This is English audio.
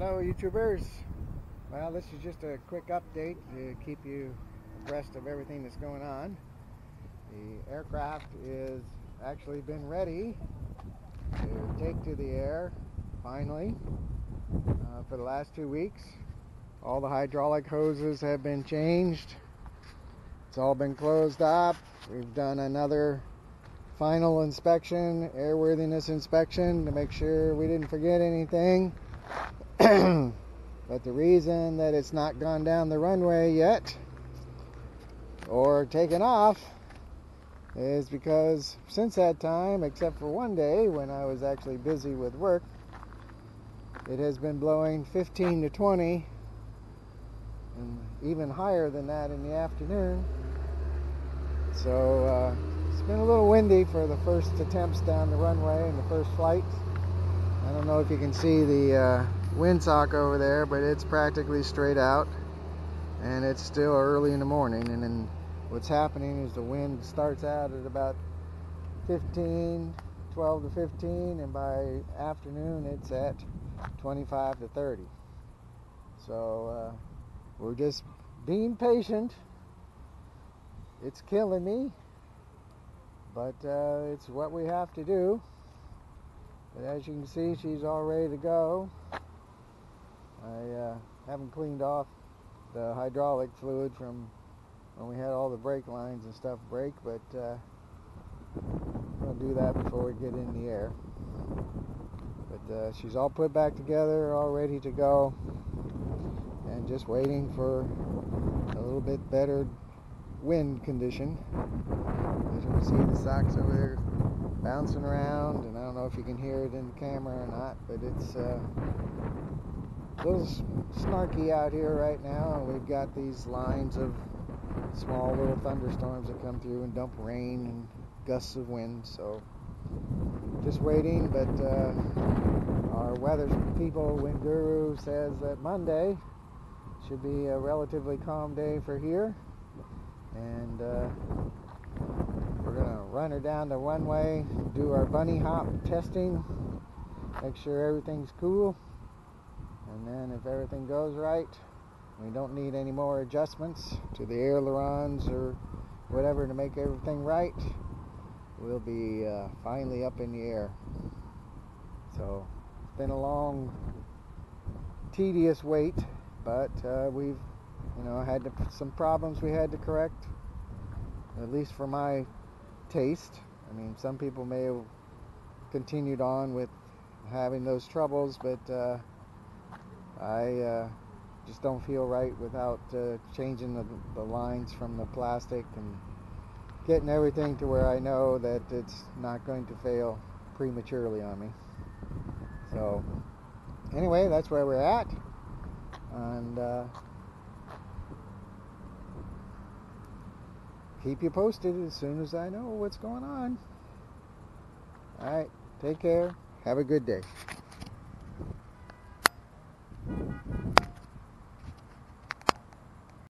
Hello YouTubers. Well this is just a quick update to keep you abreast of everything that's going on. The aircraft is actually been ready to take to the air finally uh, for the last two weeks. All the hydraulic hoses have been changed. It's all been closed up. We've done another final inspection, airworthiness inspection to make sure we didn't forget anything. but the reason that it's not gone down the runway yet or taken off is because since that time, except for one day when I was actually busy with work, it has been blowing 15 to 20 and even higher than that in the afternoon. So uh, it's been a little windy for the first attempts down the runway and the first flight. I don't know if you can see the uh, windsock over there, but it's practically straight out. And it's still early in the morning. And then what's happening is the wind starts out at about 15, 12 to 15, and by afternoon it's at 25 to 30. So uh, we're just being patient. It's killing me, but uh, it's what we have to do. But as you can see, she's all ready to go. I uh, haven't cleaned off the hydraulic fluid from when we had all the brake lines and stuff break, but uh, we'll do that before we get in the air. But uh, she's all put back together, all ready to go, and just waiting for a little bit better wind condition. As you can see, the socks over there bouncing around, and I don't know if you can hear it in the camera or not, but it's uh, little snarky out here right now, and we've got these lines of small little thunderstorms that come through and dump rain and gusts of wind. So just waiting, but uh, our weather people, Windguru, says that Monday should be a relatively calm day for here, and uh, we're gonna run her down the runway, do our bunny hop testing, make sure everything's cool. And then if everything goes right, we don't need any more adjustments to the ailerons or whatever to make everything right. We'll be uh, finally up in the air. So it's been a long, tedious wait, but uh, we've, you know, had to, some problems we had to correct, at least for my taste. I mean, some people may have continued on with having those troubles, but uh, I uh, just don't feel right without uh, changing the, the lines from the plastic and getting everything to where I know that it's not going to fail prematurely on me. So anyway, that's where we're at. And uh, keep you posted as soon as I know what's going on. All right, take care. Have a good day.